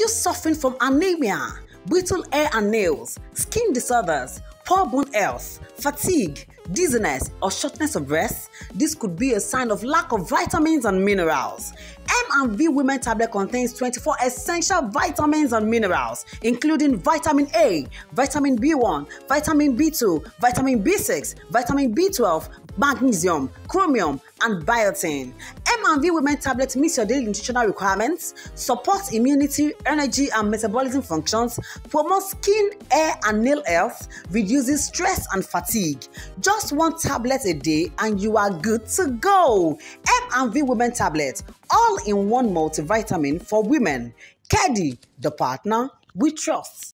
you suffering from anemia, brittle hair and nails, skin disorders, poor bone health, fatigue, dizziness, or shortness of breath? This could be a sign of lack of vitamins and minerals. M&V Women Tablet contains 24 essential vitamins and minerals, including vitamin A, vitamin B1, vitamin B2, vitamin B6, vitamin B12, magnesium, chromium, and biotin. M&V Women Tablet meets your daily nutritional requirements, supports immunity, energy, and metabolism functions, promotes skin, hair, and nail health, reduces stress and fatigue. Just one tablet a day and you are good to go. M&V Women Tablet, all in one multivitamin for women. Kedi, the partner we trust.